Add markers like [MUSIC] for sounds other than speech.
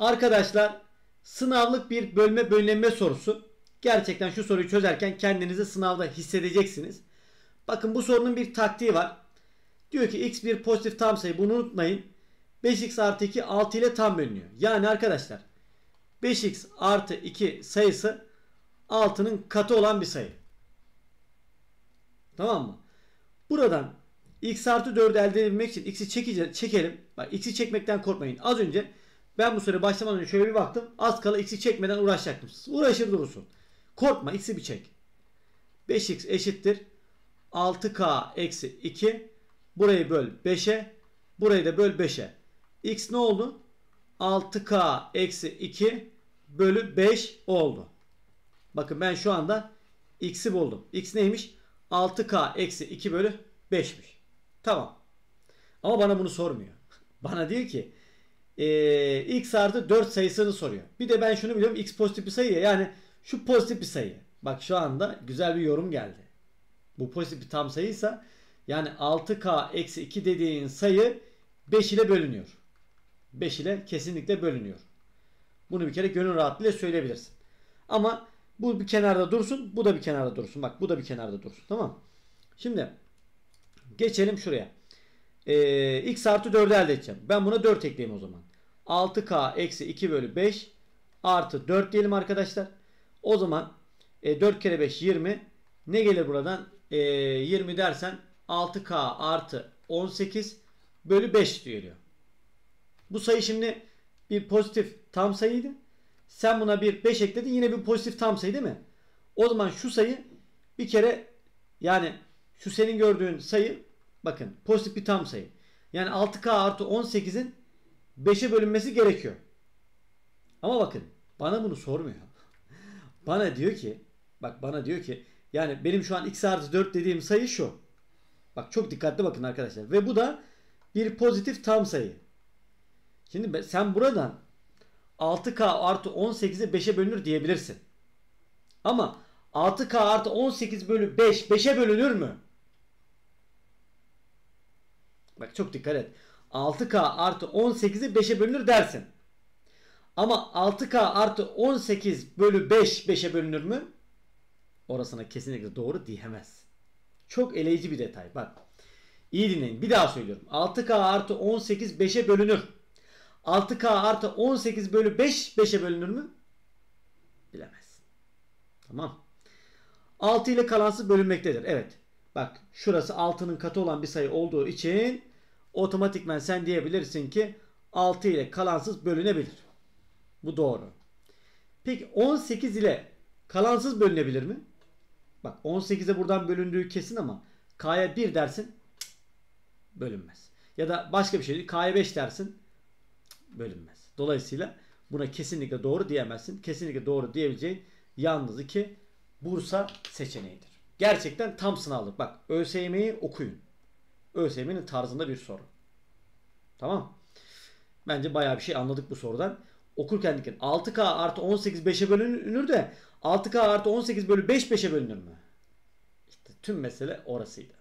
Arkadaşlar sınavlık bir bölme bölünme sorusu. Gerçekten şu soruyu çözerken kendinizi sınavda hissedeceksiniz. Bakın bu sorunun bir taktiği var. Diyor ki x bir pozitif tam sayı bunu unutmayın. 5x artı 2 6 ile tam bölünüyor. Yani arkadaşlar 5x artı 2 sayısı 6'nın katı olan bir sayı. Tamam mı? Buradan x artı 4'ü elde edebilmek için x'i çekelim. Bak x'i çekmekten korkmayın. Az önce ben bu soruya başlamadan önce şöyle bir baktım. Az kala x'i çekmeden uğraşacaktım. Uğraşır durursun. Korkma x'i bir çek. 5x eşittir. 6k eksi 2. Burayı böl 5'e. Burayı da böl 5'e. x ne oldu? 6k eksi 2 bölü 5 oldu. Bakın ben şu anda x'i buldum. x neymiş? 6k eksi 2 bölü 5'miş. Tamam. Ama bana bunu sormuyor. [LAUGHS] Bana diyor ki e, x artı 4 sayısını soruyor. Bir de ben şunu biliyorum x pozitif bir sayı ya. Yani şu pozitif bir sayı. Bak şu anda güzel bir yorum geldi. Bu pozitif bir tam sayıysa yani 6k eksi 2 dediğin sayı 5 ile bölünüyor. 5 ile kesinlikle bölünüyor. Bunu bir kere gönül rahatlığıyla söyleyebilirsin. Ama bu bir kenarda dursun. Bu da bir kenarda dursun. Bak bu da bir kenarda dursun. Tamam Şimdi geçelim şuraya. Ee, x artı 4'ü elde edeceğim. Ben buna 4 ekleyeyim o zaman. 6k eksi 2 bölü 5 artı 4 diyelim arkadaşlar. O zaman e, 4 kere 5 20. Ne gelir buradan? E, 20 dersen 6k artı 18 bölü 5 geliyor. Bu sayı şimdi bir pozitif tam sayıydı. Sen buna bir 5 ekledin yine bir pozitif tam sayı değil mi? O zaman şu sayı bir kere yani şu senin gördüğün sayı bakın pozitif bir tam sayı. Yani 6K artı 18'in 5'e bölünmesi gerekiyor. Ama bakın bana bunu sormuyor. [LAUGHS] bana diyor ki bak bana diyor ki yani benim şu an x artı 4 dediğim sayı şu. Bak çok dikkatli bakın arkadaşlar. Ve bu da bir pozitif tam sayı. Şimdi sen buradan 6K artı 18'e 5'e bölünür diyebilirsin. Ama 6K artı 18 bölü 5 5'e bölünür mü? Bak çok dikkat et. 6K artı 18'e 5'e bölünür dersin. Ama 6K artı 18 bölü 5 5'e bölünür mü? Orasına kesinlikle doğru diyemez. Çok eleyici bir detay. Bak. İyi dinleyin. Bir daha söylüyorum. 6K artı 18 5'e bölünür. 6K artı 18 bölü 5 5'e bölünür mü? Bilemezsin. Tamam. 6 ile kalansız bölünmektedir. Evet. Bak şurası 6'nın katı olan bir sayı olduğu için otomatikmen sen diyebilirsin ki 6 ile kalansız bölünebilir. Bu doğru. Peki 18 ile kalansız bölünebilir mi? Bak 18'e buradan bölündüğü kesin ama K'ya 1 dersin bölünmez. Ya da başka bir şey K'ya 5 dersin bölünmez. Dolayısıyla buna kesinlikle doğru diyemezsin. Kesinlikle doğru diyebileceğin yalnız iki Bursa seçeneğidir. Gerçekten tam sınavlık. Bak ÖSYM'yi okuyun. ÖSYM'nin tarzında bir soru. Tamam. Bence bayağı bir şey anladık bu sorudan. Okurken dikin 6K artı 18 5'e bölünür de 6K artı 18 bölü 5 5'e bölünür mü? İşte tüm mesele orasıydı.